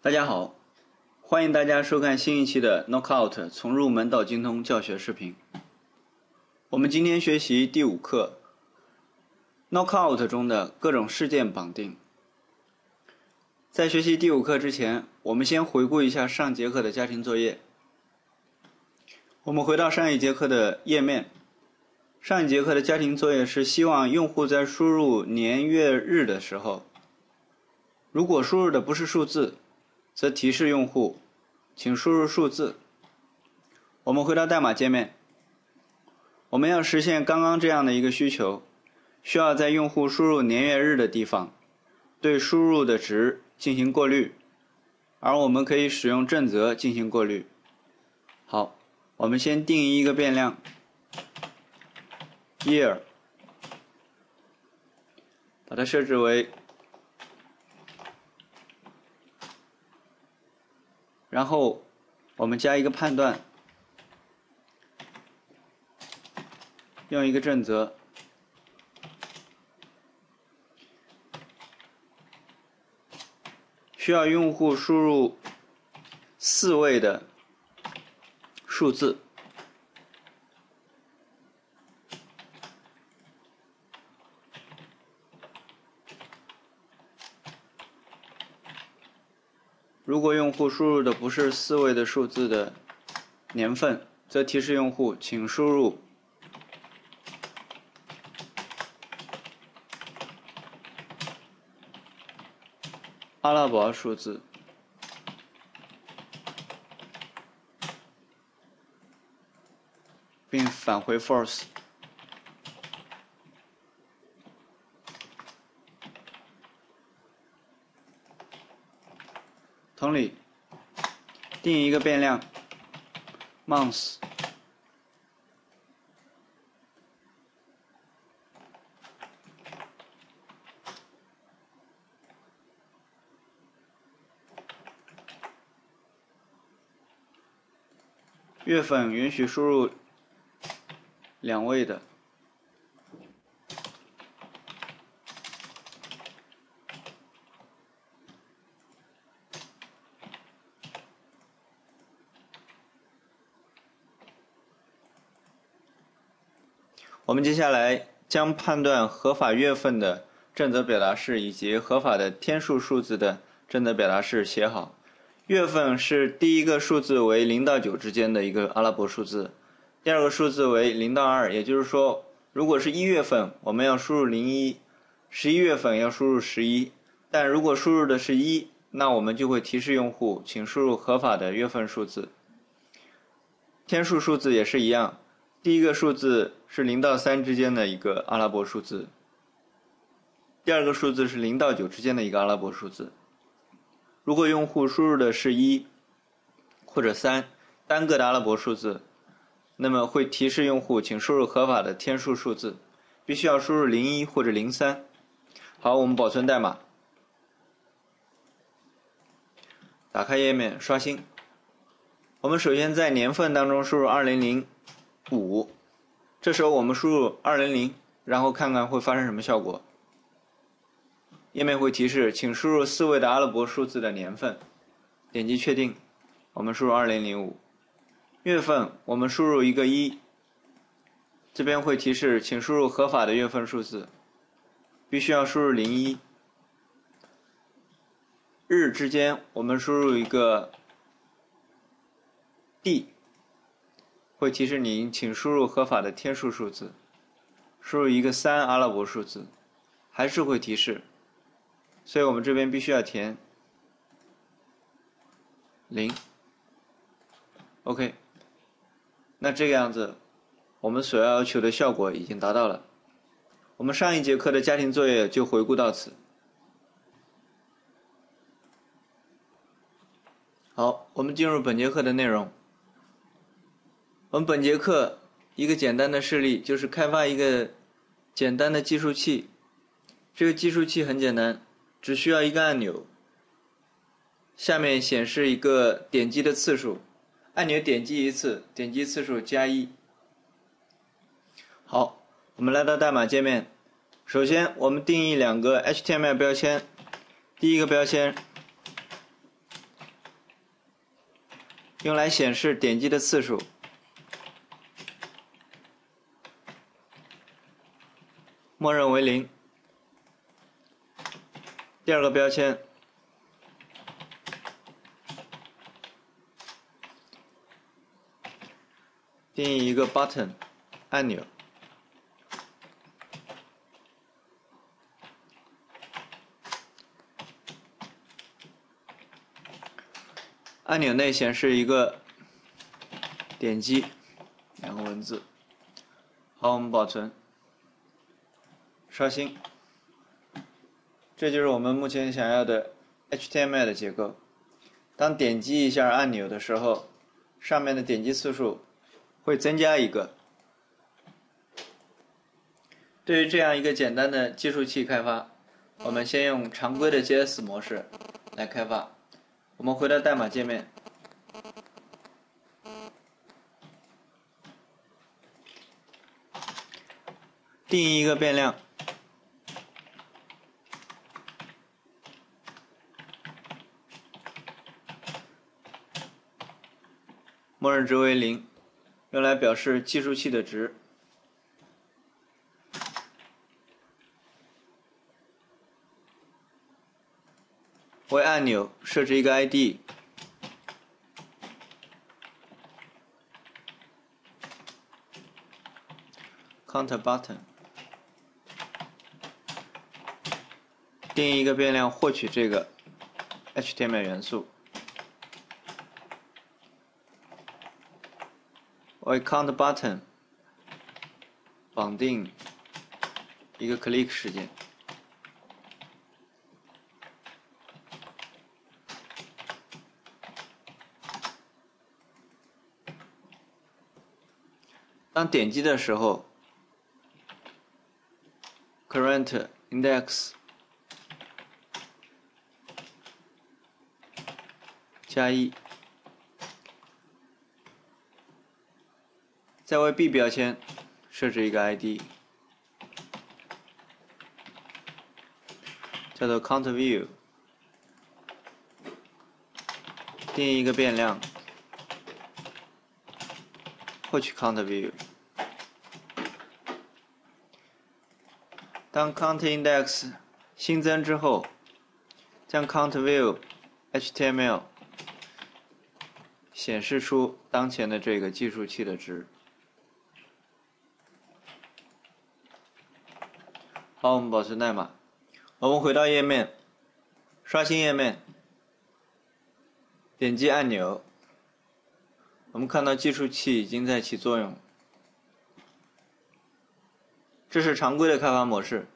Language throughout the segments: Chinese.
大家好，欢迎大家收看新一期的 Knockout 从入门到精通教学视频。我们今天学习第五课 Knockout 中的各种事件绑定。在学习第五课之前，我们先回顾一下上节课的家庭作业。我们回到上一节课的页面。上一节课的家庭作业是希望用户在输入年月日的时候，如果输入的不是数字，则提示用户，请输入数字。我们回到代码界面，我们要实现刚刚这样的一个需求，需要在用户输入年月日的地方，对输入的值进行过滤，而我们可以使用正则进行过滤。好，我们先定义一个变量，year，把它设置为。然后我们加一个判断，用一个正则，需要用户输入四位的数字。如果用户输入的不是四位的数字的年份，则提示用户请输入阿拉伯数字，并返回 false。同理，定一个变量，month，月份允许输入两位的。我我们接下来将判断合法月份的正则表达式以及合法的天数数字的正则表达式写好。月份是第一个数字为零到九之间的一个阿拉伯数字，第二个数字为零到二，也就是说，如果是一月份，我们要输入零一；十一月份要输入十一。但如果输入的是一，那我们就会提示用户，请输入合法的月份数字。天数数字也是一样。第一个数字是零到三之间的一个阿拉伯数字，第二个数字是零到九之间的一个阿拉伯数字。如果用户输入的是一或者三单个的阿拉伯数字，那么会提示用户请输入合法的天数数字，必须要输入零一或者零三。好，我们保存代码，打开页面刷新。我们首先在年份当中输入二零零。五，这时候我们输入二零零，然后看看会发生什么效果。页面会提示，请输入四位的阿拉伯数字的年份，点击确定。我们输入二零零五，月份我们输入一个一，这边会提示，请输入合法的月份数字，必须要输入零一。日之间我们输入一个 D。会提示您，请输入合法的天数数字，输入一个三阿拉伯数字，还是会提示，所以我们这边必须要填零。OK，那这个样子，我们所要求的效果已经达到了。我们上一节课的家庭作业就回顾到此。好，我们进入本节课的内容。我们本节课一个简单的事例就是开发一个简单的计数器。这个计数器很简单，只需要一个按钮，下面显示一个点击的次数，按钮点击一次，点击次数加一。好，我们来到代码界面，首先我们定义两个 HTML 标签，第一个标签用来显示点击的次数。默认为零。第二个标签，定义一个 button 按钮，按钮内显示一个点击两个文字。好，我们保存。刷新，这就是我们目前想要的 HTML 的结构。当点击一下按钮的时候，上面的点击次数会增加一个。对于这样一个简单的计数器开发，我们先用常规的 JS 模式来开发。我们回到代码界面，定义一个变量。默认值为零，用来表示计数器的值。为按钮设置一个 ID，counter button，定义一个变量获取这个 HTML 元素。为 count button 绑定一个 click 时间。当点击的时候，current index 加一。再为 B 标签设置一个 ID，叫做 CountView，定义一个变量，获取 CountView。当 CountIndex 新增之后，将 CountView HTML 显示出当前的这个计数器的值。好，我们保存代码。我们回到页面，刷新页面，点击按钮。我们看到计数器已经在起作用。这是常规的开发模式。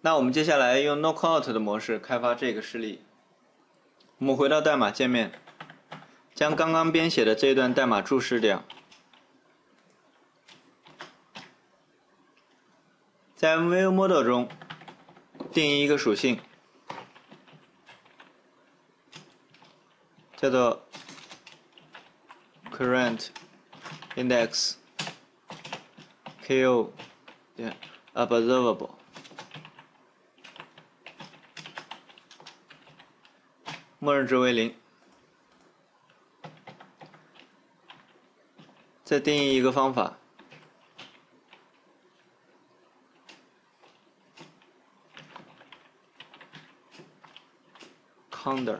那我们接下来用 Knockout 的模式开发这个示例。我们回到代码界面，将刚刚编写的这段代码注释掉。在 ViewModel 中定义一个属性，叫做 current_index_ko 点 observable，默认值为零。再定义一个方法。Under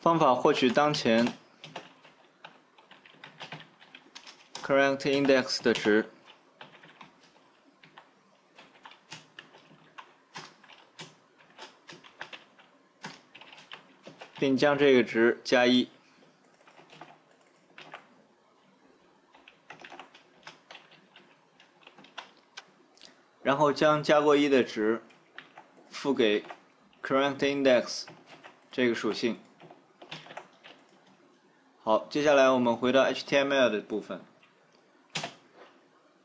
方法获取当前 current index 的值，并将这个值加一。然后将加过一的值赋给 currentIndex 这个属性。好，接下来我们回到 HTML 的部分，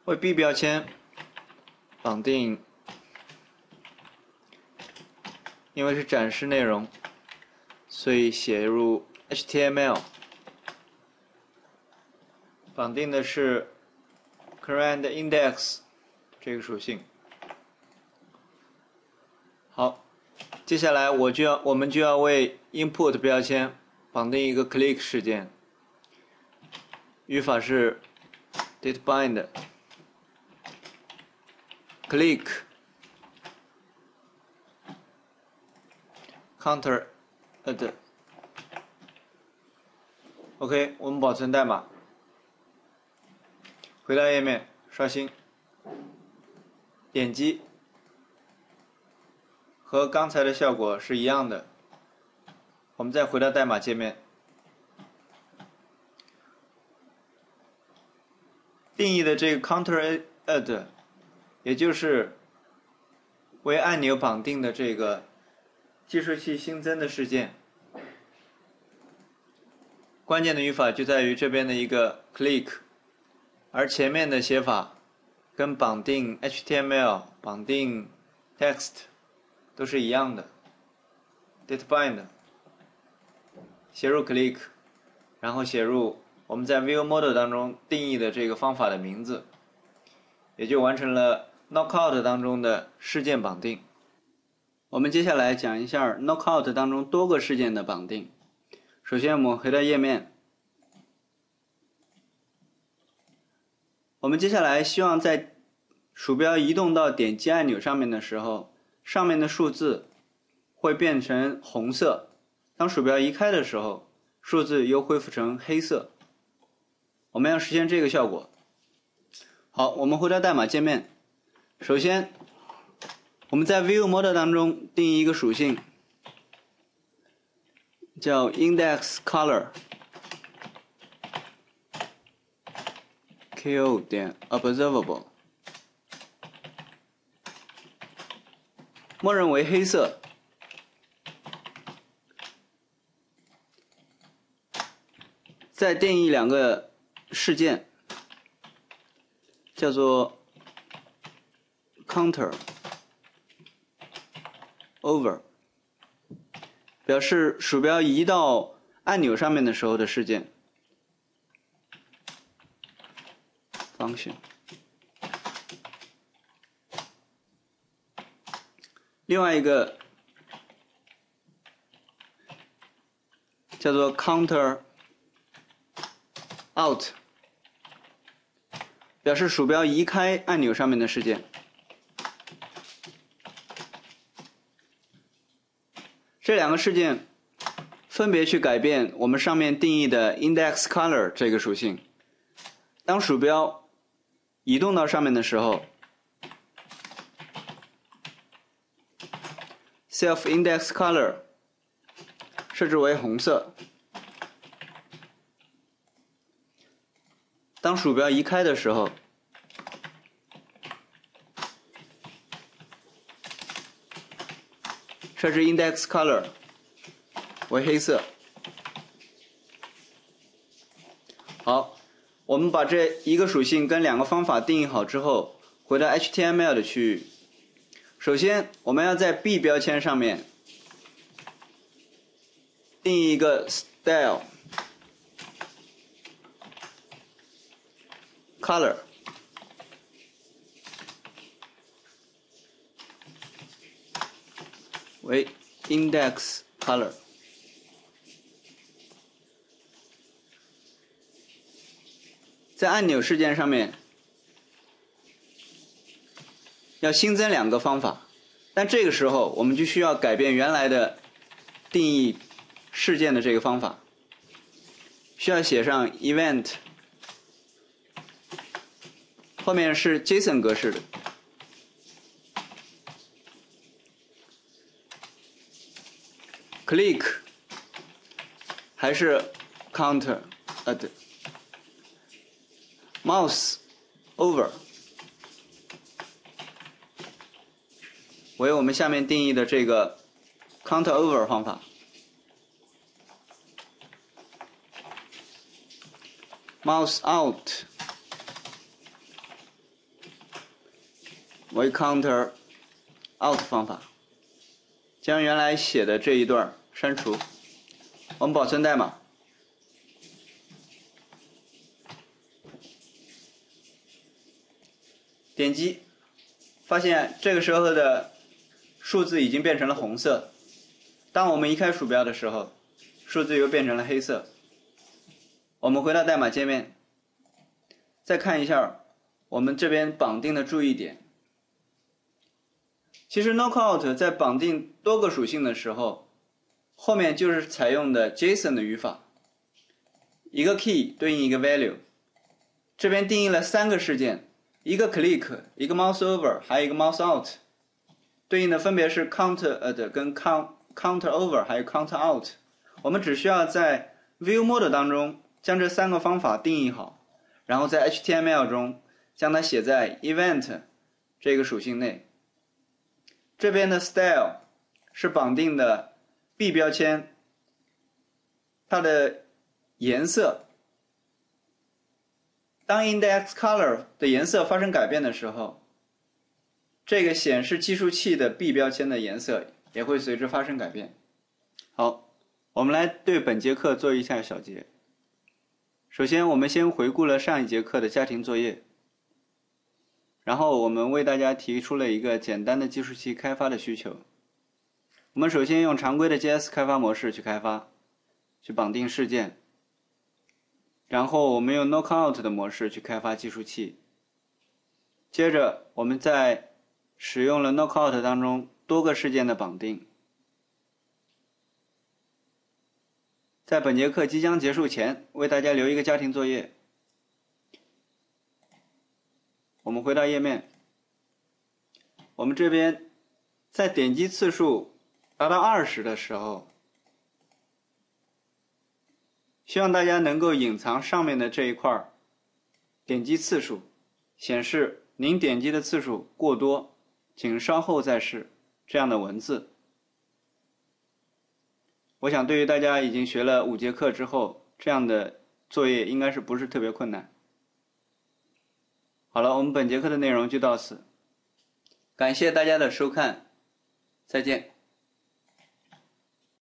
为 B 标签绑定，因为是展示内容，所以写入 HTML 绑定的是 current index 这个属性。好，接下来我就要我们就要为 input 标签绑定一个 click 事件。语法是 databind click counter add。OK，我们保存代码，回到页面，刷新，点击，和刚才的效果是一样的。我们再回到代码界面，定义的这个 counter add，也就是为按钮绑定的这个计数器新增的事件。关键的语法就在于这边的一个 click，而前面的写法跟绑定 HTML、绑定 text 都是一样的。databind 写入 click，然后写入我们在 viewModel 当中定义的这个方法的名字，也就完成了 knockout 当中的事件绑定。我们接下来讲一下 knockout 当中多个事件的绑定。首先，我们回到页面。我们接下来希望在鼠标移动到点击按钮上面的时候，上面的数字会变成红色；当鼠标移开的时候，数字又恢复成黑色。我们要实现这个效果。好，我们回到代码界面。首先，我们在 viewModel 当中定义一个属性。叫 index color，ko 点 observable，默认为黑色。再定义两个事件，叫做 counter over。表示鼠标移到按钮上面的时候的事件。function。另外一个叫做 counter out，表示鼠标移开按钮上面的事件。这两个事件分别去改变我们上面定义的 index color 这个属性。当鼠标移动到上面的时候，self index color 设置为红色。当鼠标移开的时候，设置 index color 为黑色。好，我们把这一个属性跟两个方法定义好之后，回到 HTML 的区域。首先，我们要在 B 标签上面定一个 style color。为 index color，在按钮事件上面要新增两个方法，但这个时候我们就需要改变原来的定义事件的这个方法，需要写上 event，后面是 JSON 格式的。click 还是 counter add mouse over 为我们下面定义的这个 counter over 方法，mouse out 为 counter out 方法，将原来写的这一段删除，我们保存代码。点击，发现这个时候的数字已经变成了红色。当我们移开鼠标的时候，数字又变成了黑色。我们回到代码界面，再看一下我们这边绑定的注意点。其实 Knockout 在绑定多个属性的时候，后面就是采用的 JSON 的语法，一个 key 对应一个 value。这边定义了三个事件，一个 click，一个 mouse over，还有一个 mouse out，对应的分别是 counter 呃的跟 count count over 还有 count out。我们只需要在 view mode 当中将这三个方法定义好，然后在 HTML 中将它写在 event 这个属性内。这边的 style 是绑定的 b 标签，它的颜色。当 index color 的颜色发生改变的时候，这个显示计数器的 b 标签的颜色也会随之发生改变。好，我们来对本节课做一下小结。首先，我们先回顾了上一节课的家庭作业。然后我们为大家提出了一个简单的计数器开发的需求。我们首先用常规的 JS 开发模式去开发，去绑定事件。然后我们用 Knockout 的模式去开发计数器。接着我们在使用了 Knockout 当中多个事件的绑定。在本节课即将结束前，为大家留一个家庭作业。我们回到页面，我们这边在点击次数达到二十的时候，希望大家能够隐藏上面的这一块点击次数，显示您点击的次数过多，请稍后再试这样的文字。我想，对于大家已经学了五节课之后，这样的作业应该是不是特别困难。好了，我们本节课的内容就到此，感谢大家的收看，再见。